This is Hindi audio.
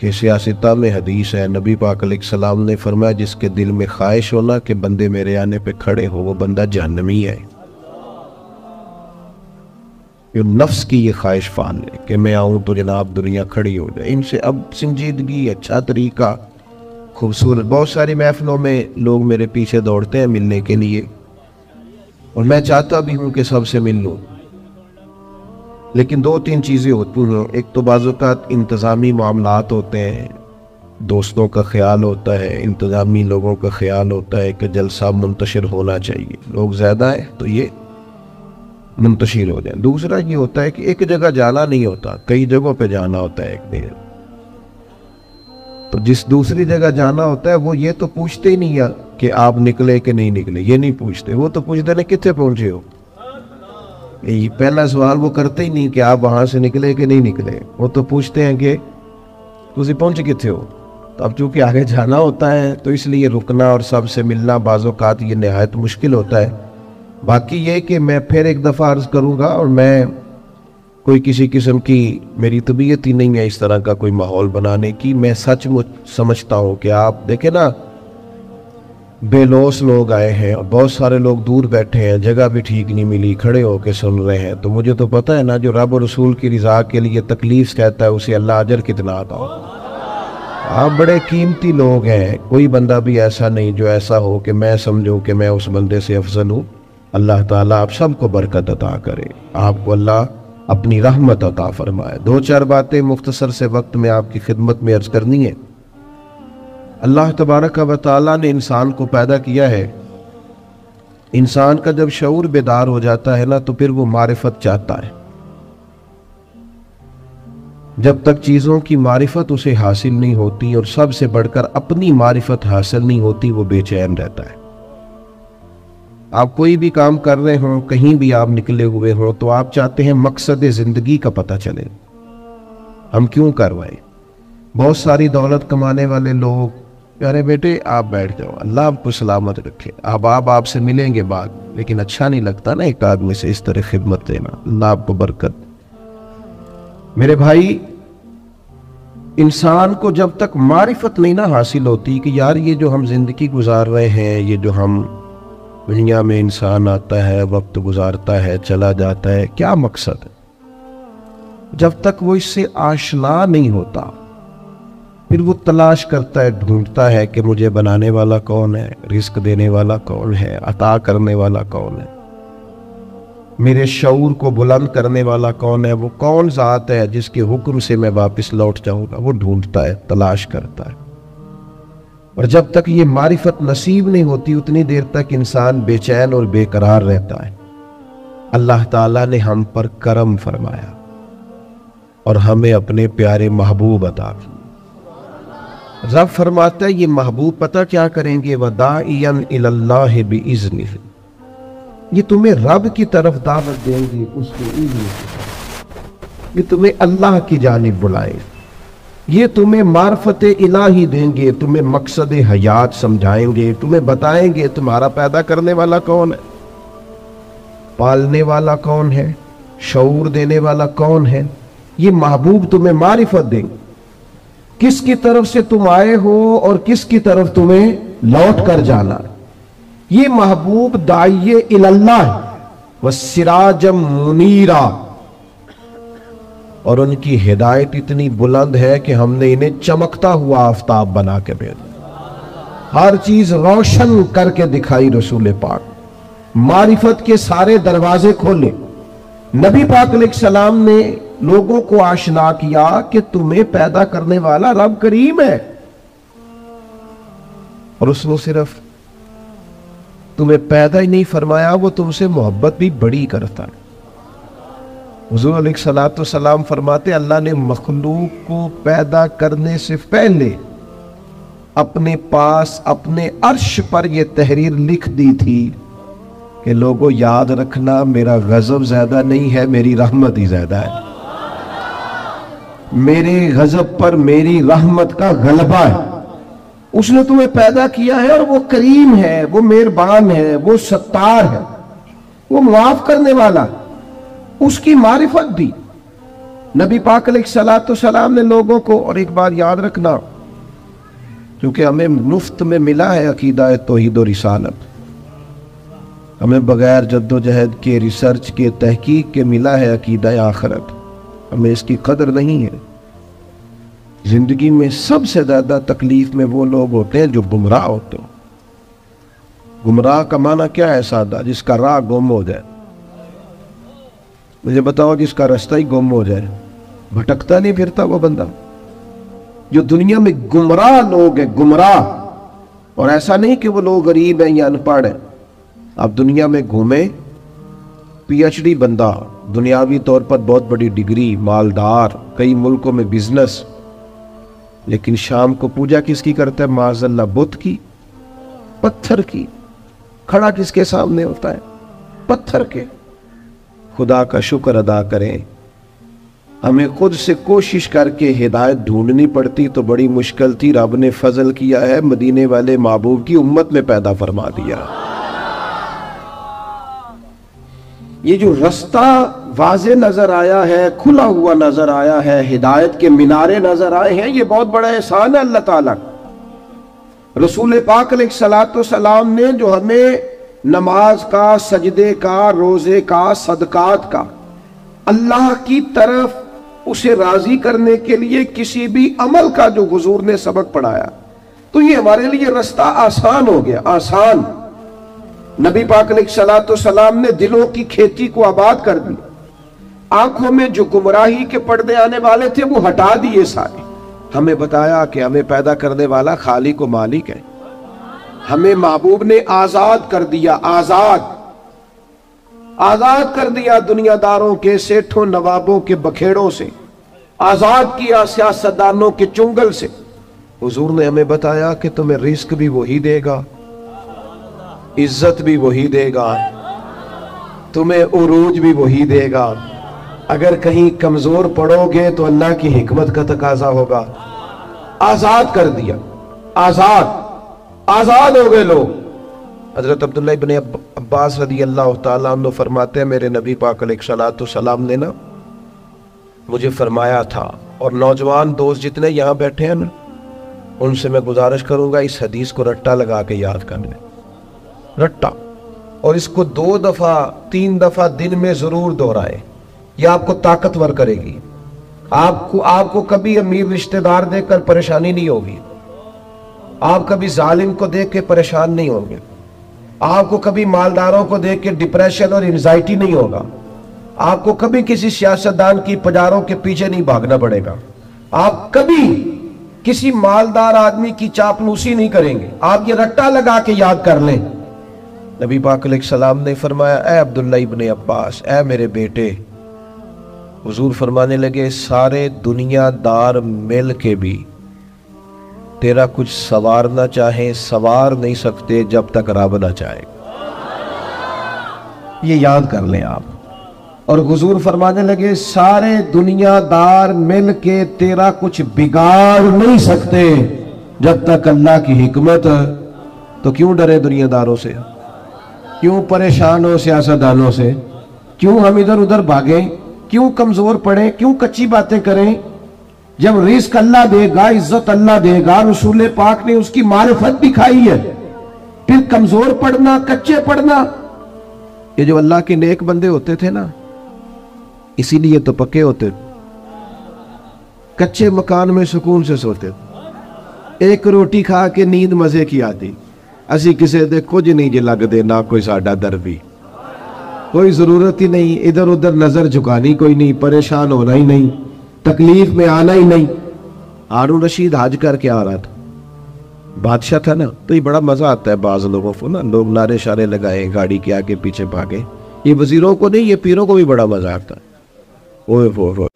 कि सियासता में हदीस है। नबी पाक सलाम ने फरमाया, जिसके दिल में ख्वाहिश होना कि बंदे मेरे आने पे खड़े हो, वो बंदा जहनमी है। ये नफ्स की ये ख्वाहिश फान ले कि मैं आऊँ तो जनाब दुनिया खड़ी हो जाए। इनसे अब संजीदगी अच्छा तरीका, खूबसूरत, बहुत सारी महफिलों में लोग मेरे पीछे दौड़ते हैं मिलने के लिए। और मैं चाहता भी हूँ कि सबसे मिल। लूँ लेकिन दो तीन चीज़ें होती हैं। एक तो बाज़ात इंतज़ामी मामला होते हैं, दोस्तों का ख्याल होता है, इंतज़ामी लोगों का ख्याल होता है कि जलसा मुंतशिर होना चाहिए। लोग ज़्यादा हैं तो ये मुंतशिर हो जाए। दूसरा ये होता है कि एक जगह जाना नहीं होता, कई जगहों पे जाना होता है एक दिन। तो जिस दूसरी जगह जाना होता है, वो ये तो पूछते ही नहीं कि आप निकले कि नहीं निकले। ये नहीं पूछते। वो तो पूछते ना कितने पहुँचे हो? ये पहला सवाल वो करते ही नहीं कि आप वहाँ से निकले कि नहीं निकले। वो तो पूछते हैं कि तुम पहुँचे कितने हो? तो अब चूँकि आगे जाना होता है तो इसलिए रुकना और सबसे मिलना बाज़ात ये नहायत मुश्किल होता है। बाकी ये कि मैं फिर एक दफ़ा अर्ज़ करूँगा और मैं कोई किसी किस्म की मेरी तबीयत ही नहीं है इस तरह का कोई माहौल बनाने की। मैं सचमुच समझता हूँ कि आप, देखें ना बेलोस लोग आए हैं और बहुत सारे लोग दूर बैठे हैं, जगह भी ठीक नहीं मिली, खड़े होकर सुन रहे हैं। तो मुझे तो पता है ना, जो रब रसूल की रज़ा के लिए तकलीफ़ कहता है, उसे अल्लाह अजर कितना आता हो। आप बड़े कीमती लोग हैं, कोई बंदा भी ऐसा नहीं जो ऐसा हो कि मैं समझूं कि मैं उस बंदे से अफजल हूँ। अल्लाह ताला आप सबको बरकत अता करे, आपको अल्लाह अपनी रहमत अता फरमाए। दो चार बातें मुख्तसर से वक्त में आपकी खिदमत में अर्ज़ करनी है। अल्लाह तबारक व ताली ने इंसान को पैदा किया है। इंसान का जब शूर बेदार हो जाता है ना तो फिर वो मारिफत चाहता है। जब तक चीज़ों की मारिफत उसे हासिल नहीं होती और सबसे बढ़कर अपनी मारिफत हासिल नहीं होती, वो बेचैन रहता है। आप कोई भी काम कर रहे हो, कहीं भी आप निकले हुए हो तो आप चाहते हैं मकसद ज़िंदगी का पता चले। हम क्यों करवाए? बहुत सारी दौलत कमाने वाले लोग प्यारे बेटे, आप बैठ जाओ। अल्लाह आपको सलामत रखे। अब आप आपसे मिलेंगे बाद, लेकिन अच्छा नहीं लगता ना एक आदमी से इस तरह खिदमत देना। अल्लाह आपको बरकत। मेरे भाई, इंसान को जब तक मारिफत नहीं ना हासिल होती कि यार ये जो हम ज़िंदगी गुजार रहे हैं, ये जो हम दुनिया में इंसान आता है, वक्त गुजारता है, चला जाता है, क्या मकसद है? जब तक वो इससे आशना नहीं होता फिर वो तलाश करता है, ढूंढता है कि मुझे बनाने वाला कौन है, रिस्क देने वाला कौन है, अता करने वाला कौन है। मेरे शऊर को बुलंद करने वाला कौन है, वो कौन ज़ात है जिसके हुक्म से मैं वापस लौट जाऊँगा, वो ढूंढता है, तलाश करता है। और जब तक ये मारिफत नसीब नहीं होती, उतनी देर तक इंसान बेचैन और बेकरार रहता है। अल्लाह ताला ने हम पर करम फरमाया और हमें अपने प्यारे महबूब अता किए रब फरमाता है, ये महबूब पता क्या करेंगे? ये तुम्हें रब की तरफ़ दावत देंगे, उसके ये तुम्हें अल्लाह की जानब बुलाएँगे। ये तुम्हें मार्फत इलाही देंगे, तुम्हें मकसद हयात समझाएँगे, तुम्हें बताएँगे, तुम्हारा पैदा करने वाला कौन है? पालने वाला कौन है? शऊर देने वाला कौन है? ये महबूब तुम्हें मारिफत देंगे। किसकी तरफ़ से तुम आए हो और किसकी तरफ़ तुम्हें लौट कर जाना? ये महबूब दाइये इल्लाह व सिराजम मुनीरा। और उनकी हिदायत इतनी बुलंद है कि हमने इन्हें चमकता हुआ आफ्ताब बना के भेजा हर चीज़ रोशन करके दिखाई रसूल पाक। मारिफत के सारे दरवाजे खोले। नबी पाक सलाम ने लोगों को आशना किया कि तुम्हें पैदा करने वाला रब करीम है। और उसने सिर्फ़, तुम्हें पैदा ही नहीं फरमाया, वो तुमसे मोहब्बत भी बड़ी करता है। हजूर सलात सलाम फरमाते, अल्लाह ने मखलूक को पैदा करने से पहले अपने पास, अपने अर्श पर यह तहरीर लिख दी थी कि, लोगों, याद रखना, मेरा गजब ज़्यादा नहीं है, मेरी रहमत ही ज़्यादा है। मेरे गजब पर मेरी रहमत का गलबा है। उसने तुम्हें पैदा किया है और वो करीम है, वो मेहरबान है, वो सत्तार है, वो मुआफ करने वाला उसकी मारिफत दी नबी पाक सलात सलाम ने लोगों को, और एक बार याद रखना, क्योंकि हमें मुफ़्त में मिला है अकीदा तोहद और रिसालत। हमें बगैर जद्दोजहद के रिसर्च के तहकीक के मिला है अकीदा आखरत। हमें इसकी कदर नहीं है। ज़िंदगी में सबसे ज़्यादा तकलीफ़ में वो लोग होते हैं जो गुमराह होते हो। गुमराह का माना क्या है सादा? जिसका राह गुम हो जाए। मुझे बताओ जिसका रास्ता ही गुम हो जाए। भटकता नहीं फिरता वो बंदा। जो दुनिया में गुमराह लोग हैं, गुमराह। और ऐसा नहीं कि वो लोग गरीब हैं या अनपढ़ हैं। आप दुनिया में घूमे, पीएचडी बंदा दुनियावी तौर पर बहुत बड़ी डिग्री, मालदार, कई मुल्कों में बिज़नेस। लेकिन शाम को पूजा किसकी करता है? माजल्ला बुत की। पत्थर की। खड़ा किसके सामने होता है? पत्थर के। खुदा का शुक्र अदा करें। हमें खुद से कोशिश करके हिदायत ढूंढनी पड़ती तो बड़ी मुश्किल थी। रब ने फजल किया है, मदीने वाले महबूब की उम्मत में पैदा फरमा दिया। ये जो रास्ता वाजे नज़र आया है, खुला हुआ नज़र आया है, हिदायत के मीनारे नज़र आए हैं, ये बहुत बड़ा एहसान है अल्लाह ताला रसूल पाक सलाम ने जो हमें नमाज़ का, सजदे का, रोज़े का, सदकात का, अल्लाह की तरफ़ उसे राज़ी करने के लिए किसी भी अमल का जो हुजूर ने सबक पढ़ाया तो ये हमारे लिए रास्ता आसान हो गया, आसान। नबी पाक सलात सलाम ने दिलों की खेती को आबाद कर दी। आँखों में जो गुमराही के पर्दे आने वाले थे, वो हटा दिए सारे। हमें बताया कि हमें पैदा करने वाला खाली को मालिक है। हमें महबूब ने आज़ाद कर दिया, आज़ाद। आज़ाद कर दिया दुनियादारों के, सेठों नवाबों के बखेड़ों से। आज़ाद किया सियासतदानों के चुंगल से। हुजूर ने हमें बताया कि तुम्हें रिस्क भी वही देगा। इज़्ज़त भी वही देगा, तुम्हें उरूज भी वही देगा। अगर कहीं कमज़ोर पड़ोगे तो अल्लाह की हिकमत का तकाजा होगा। आज़ाद कर दिया। आज़ाद। आज़ाद हो गए लोग। हज़रत अब्दुल्ला इबन अब्बास रदी अल्लाह तु फरमाते हैं, मेरे नबी पाक सलाम ने ना, मुझे फरमाया था, और नौजवान दोस्त जितने यहाँ बैठे हैं ना, उनसे मैं गुजारिश करूँगा इस हदीस को रट्टा लगा के याद कर लें रट्टा। और इसको दो दफ़ा, तीन दफ़ा दिन में ज़रूर दोहराए। यह आपको ताकतवर करेगी। आपको आपको कभी अमीर रिश्तेदार देखकर परेशानी नहीं होगी। आप कभी जालिम को देख के परेशान नहीं होंगे। आपको कभी मालदारों को देख के डिप्रेशन और एंजाइटी नहीं होगा। आपको कभी किसी सियासतदान की पजारों के पीछे नहीं भागना पड़ेगा। आप कभी किसी मालदार आदमी की चापलूसी नहीं करेंगे। आप ये रट्टा लगा के याद कर लें। नबी पाक सलाम ने फरमाया, ए अब्दुल्ला इब्ने अब्बास, ए मेरे बेटे। हुजूर फरमाने लगे, सारे दुनियादार मिल के भी तेरा कुछ सवारना चाहे, सवार नहीं सकते जब तक रब ना चाहे। ये याद कर लें आप। और हुजूर फरमाने लगे, सारे दुनियादार मिल के तेरा कुछ बिगाड़ नहीं सकते जब तक अल्लाह की हिकमत तो क्यों डरे दुनियादारों से? क्यों परेशान हो सियासतदानों से? क्यों हम इधर उधर भागे? क्यों कमज़ोर पड़े? क्यों कच्ची बातें करें? जब रिस्क अल्लाह देगा, इज़्ज़त अल्लाह देगा, रसूल पाक ने उसकी मारफत भी खाई है। फिर कमज़ोर पड़ना, कच्चे पड़ना। ये जो अल्लाह के नेक बंदे होते थे ना, इसीलिए तो पक्के होते। कच्चे मकान में सुकून से सोते। एक रोटी खा के नींद मज़े की आती। ਅਸੀਂ ਕਿਸੇ ਦੇ ਕੁਝ ਨਹੀਂ ਜੇ ਲੱਗਦੇ ਨਾ ਕੋਈ ਸਾਡਾ ਦਰਬੀ कोई ज़रूरत ही नहीं इधर उधर नज़र झुकानी कोई नहीं परेशान होना ही नहीं तकलीफ में आना ही नहीं हारून रशीद हज करके आ रहा था बादशाह था ना तो ये बड़ा मज़ा आता है बाज़ लोगों को ना लोग नारे शारे लगाए गाड़ी के आगे पीछे भागे ये वजीरों को नहीं ये पीरों को भी बड़ा मज़ा आता है ओए वो वो